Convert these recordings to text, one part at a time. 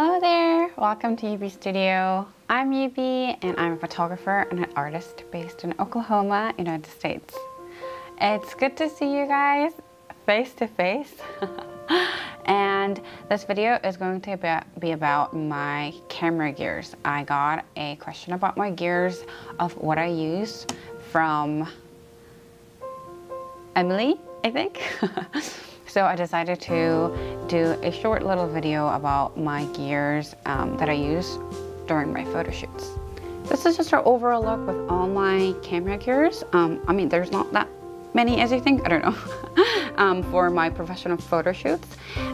Hello there, welcome to Yubi Studio. I'm Yubi and I'm a photographer and an artist based in Oklahoma, United States. It's good to see you guys face to face. and this video is going to be about my camera gears. I got a question about my gears of what I use from Emily, I think. So I decided to do a short little video about my gears um, that I use during my photo shoots. This is just an overall look with all my camera gears. Um, I mean, there's not that many as you think, I don't know, um, for my professional photo shoots.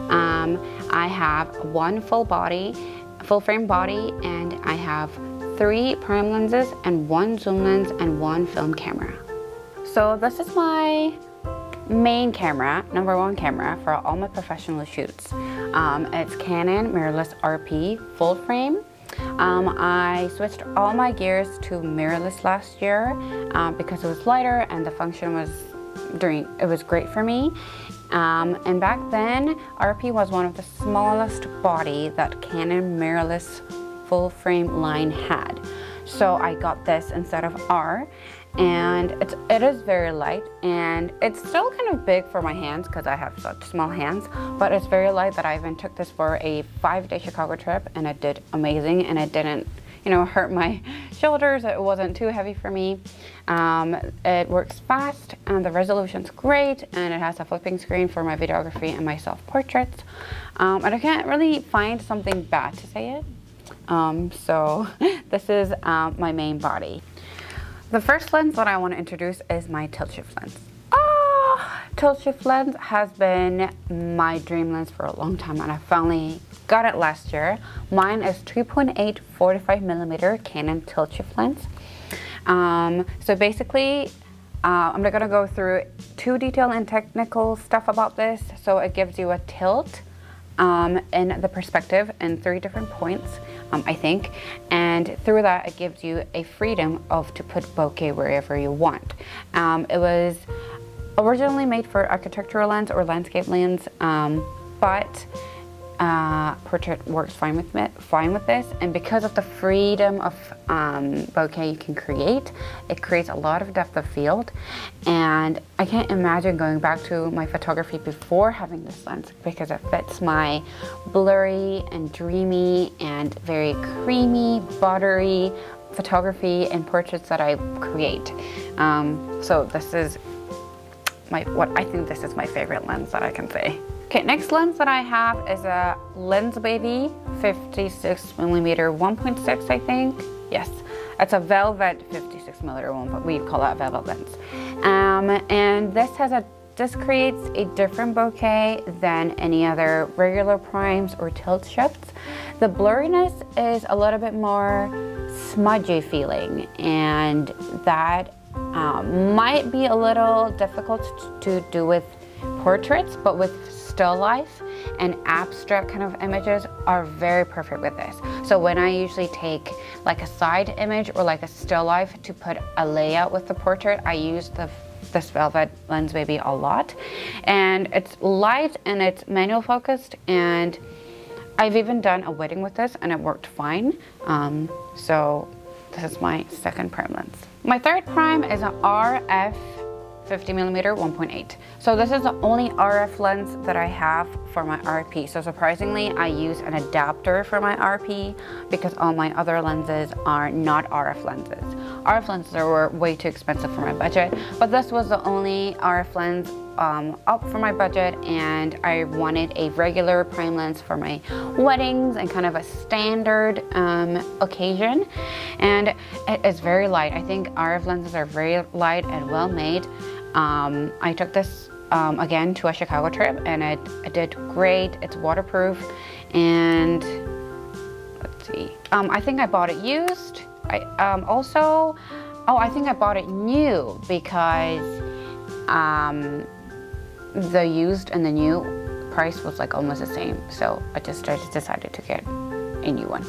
Um, I have one full body, full frame body, and I have three prime lenses and one zoom lens and one film camera. So this is my main camera, number one camera for all my professional shoots. Um, it's Canon mirrorless RP full frame. Um, I switched all my gears to mirrorless last year um, because it was lighter and the function was during it was great for me. Um, and back then, RP was one of the smallest body that Canon mirrorless full frame line had. So I got this instead of R and it's, it is very light and it's still kind of big for my hands because I have such small hands but it's very light that I even took this for a five day Chicago trip and it did amazing and it didn't you know hurt my shoulders. It wasn't too heavy for me. Um, it works fast and the resolution's great and it has a flipping screen for my videography and my self-portraits. Um, and I can't really find something bad to say it. Um, so this is um, my main body the first lens that I want to introduce is my tilt shift lens. Oh, tilt shift lens has been my dream lens for a long time and I finally got it last year. Mine is 3.8 45 millimeter Canon tilt shift lens. Um, so basically, uh, I'm not gonna go through too detailed and technical stuff about this. So it gives you a tilt um, in the perspective in three different points um, I think. And through that, it gives you a freedom of to put bokeh wherever you want. Um, it was originally made for architectural lens or landscape lens, um, but uh, portrait works fine with it, fine with this, and because of the freedom of um, bokeh you can create, it creates a lot of depth of field. And I can't imagine going back to my photography before having this lens because it fits my blurry and dreamy and very creamy, buttery photography and portraits that I create. Um, so this is my what I think this is my favorite lens that I can say. Okay, next lens that I have is a Lensbaby 56 millimeter 1.6, I think. Yes, it's a velvet 56 millimeter one, but we call that velvet lens. Um, and this has a this creates a different bokeh than any other regular primes or tilt shifts. The blurriness is a little bit more smudgy feeling and that um, might be a little difficult to do with portraits, but with still life and abstract kind of images are very perfect with this. So when I usually take like a side image or like a still life to put a layout with the portrait, I use the this Velvet Lensbaby a lot. And it's light and it's manual focused and I've even done a wedding with this and it worked fine. Um, so this is my second prime lens. My third prime is an RF 50 millimeter 1.8. So this is the only RF lens that I have for my RP. So surprisingly, I use an adapter for my RP because all my other lenses are not RF lenses. RF lenses were way too expensive for my budget, but this was the only RF lens um, up for my budget and I wanted a regular prime lens for my weddings and kind of a standard um, occasion and it is very light. I think RF lenses are very light and well made. Um, I took this um, again to a Chicago trip and it, it did great. It's waterproof and let's see. Um, I think I bought it used. I um, also, oh, I think I bought it new because um, the used and the new price was like almost the same. So I just, I just decided to get new one.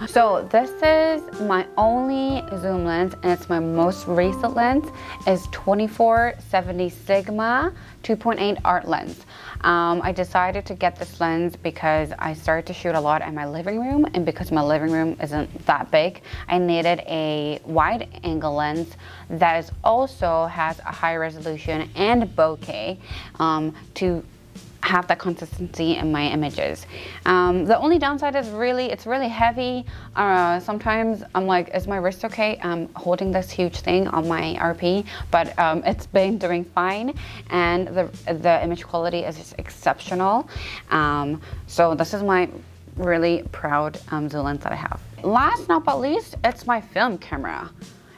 so this is my only zoom lens and it's my most recent lens is 2470 Sigma 2.8 art lens. Um, I decided to get this lens because I started to shoot a lot in my living room and because my living room isn't that big, I needed a wide angle lens that is also has a high resolution and bokeh um, to have that consistency in my images. Um, the only downside is really, it's really heavy. Uh, sometimes I'm like, is my wrist okay? I'm holding this huge thing on my RP, but um, it's been doing fine. And the, the image quality is just exceptional. Um, so this is my really proud um, zoom lens that I have. Last not but least, it's my film camera.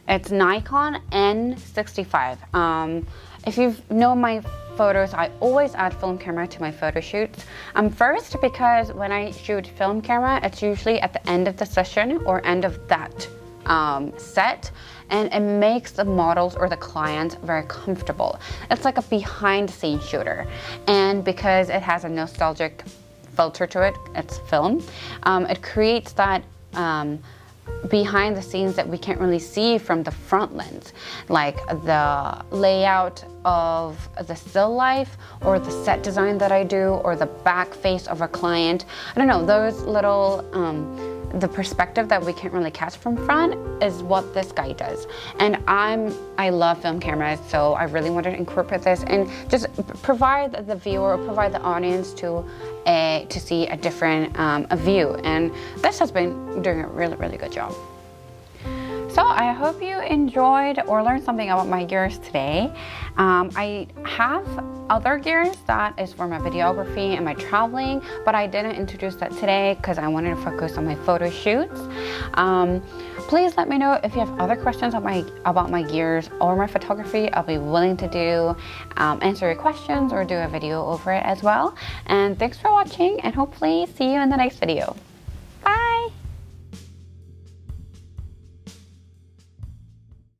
It's Nikon N65. Um, if you know my photos, I always add film camera to my photo shoots. Um, first, because when I shoot film camera, it's usually at the end of the session or end of that um, set and it makes the models or the client very comfortable. It's like a behind the scenes shooter and because it has a nostalgic filter to it, it's film, um, it creates that um, behind the scenes that we can't really see from the front lens, like the layout of the still life or the set design that I do or the back face of a client. I don't know, those little um, the perspective that we can't really catch from front is what this guy does. And I'm, I love film cameras, so I really wanted to incorporate this and just provide the viewer, provide the audience to a, to see a different um, a view. And this has been doing a really, really good job. So I hope you enjoyed or learned something about my gears today. Um, I have other gears that is for my videography and my traveling, but I didn't introduce that today because I wanted to focus on my photo shoots. Um, please let me know if you have other questions about my, about my gears or my photography. I'll be willing to do um, answer your questions or do a video over it as well. And thanks for watching and hopefully see you in the next video.